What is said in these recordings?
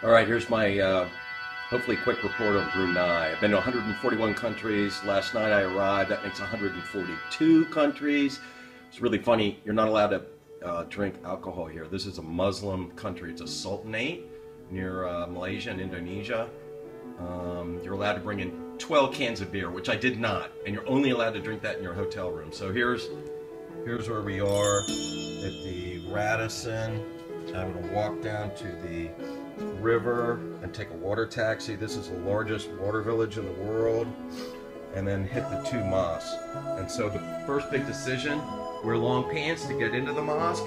All right, here's my uh, hopefully quick report on Brunei. I've been to 141 countries. Last night I arrived. That makes 142 countries. It's really funny. You're not allowed to uh, drink alcohol here. This is a Muslim country. It's a sultanate near uh, Malaysia and Indonesia. Um, you're allowed to bring in 12 cans of beer, which I did not, and you're only allowed to drink that in your hotel room. So here's here's where we are at the Radisson. I'm going to walk down to the river and take a water taxi. This is the largest water village in the world. And then hit the two mosques. And so the first big decision, wear long pants to get into the mosque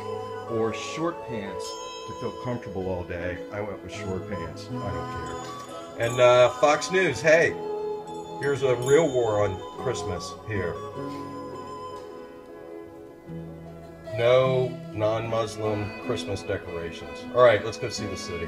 or short pants to feel comfortable all day. I went with short pants. I don't care. And uh, Fox News, hey, here's a real war on Christmas here. No non-Muslim Christmas decorations. All right, let's go see the city.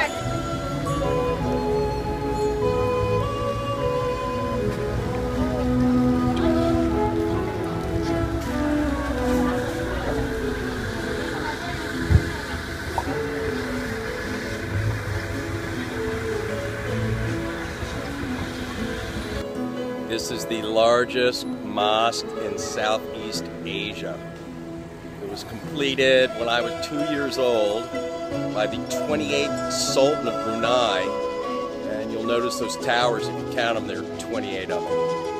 This is the largest mosque in Southeast Asia. It was completed when I was two years old by the 28th Sultan of Brunei. And you'll notice those towers, if you count them, there are 28 of them.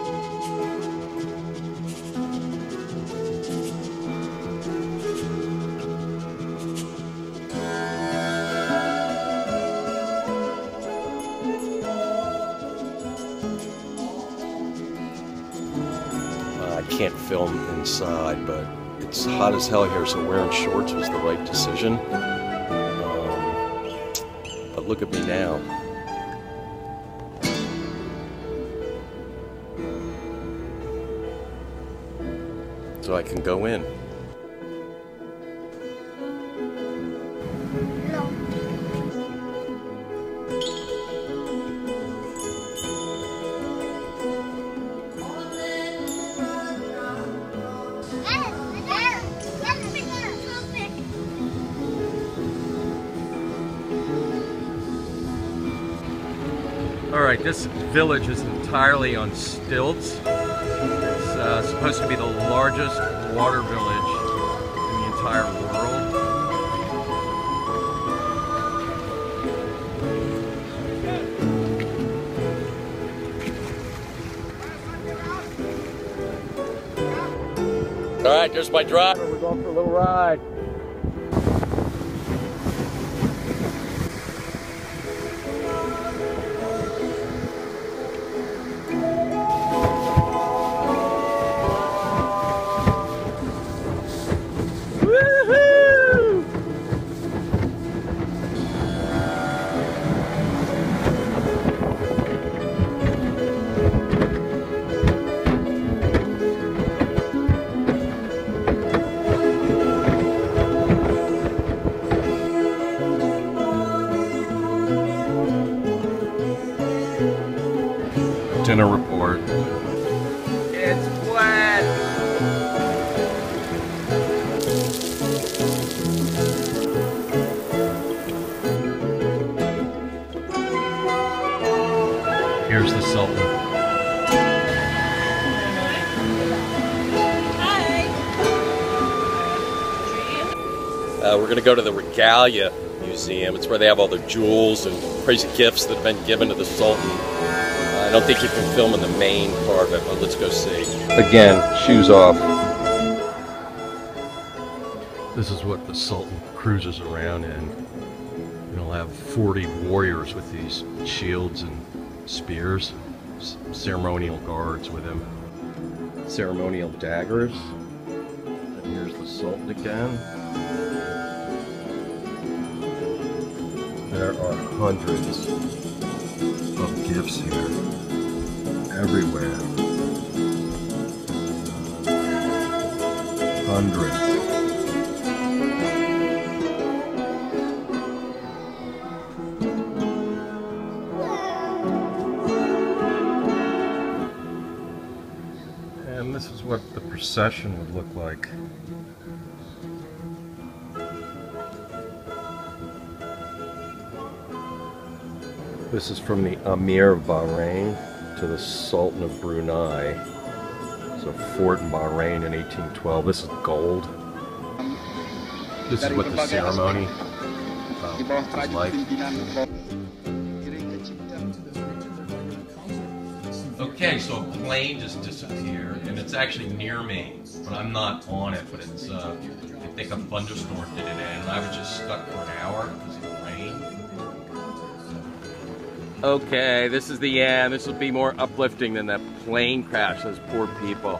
Can't film inside, but it's hot as hell here, so wearing shorts was the right decision. Um, but look at me now. So I can go in. Right, this village is entirely on stilts. It's uh, supposed to be the largest water village in the entire world. All right, there's my driver. We're going for a little ride. Dinner report. It's wet. Here's the Sultan. Uh, we're going to go to the Regalia Museum. It's where they have all the jewels and crazy gifts that have been given to the Sultan. I don't think you can film in the main part of it, but let's go see. Again, shoes off. This is what the Sultan cruises around in. He'll have 40 warriors with these shields and spears, s- ceremonial guards with him, ceremonial daggers. And here's the Sultan again. There are hundreds of gifts here, everywhere. Hundreds. And this is what the procession would look like. This is from the Amir of Bahrain to the Sultan of Brunei. It's a fort in Bahrain in 1812. This is gold. This is what the ceremony uh, like. Okay, so a plane just disappeared, and it's actually near me, but I'm not on it. But it's, uh, I think a thunderstorm did it in, and I was just stuck for an hour because of the rain. Okay, this is the end. This will be more uplifting than that plane crash. Those poor people.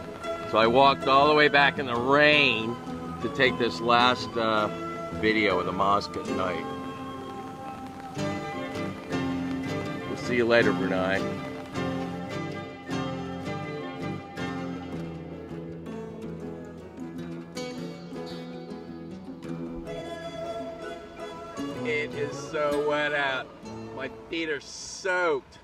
So I walked all the way back in the rain to take this last uh, video of the mosque at night. We'll see you later, Brunei. It is so wet out. My feet are soaked.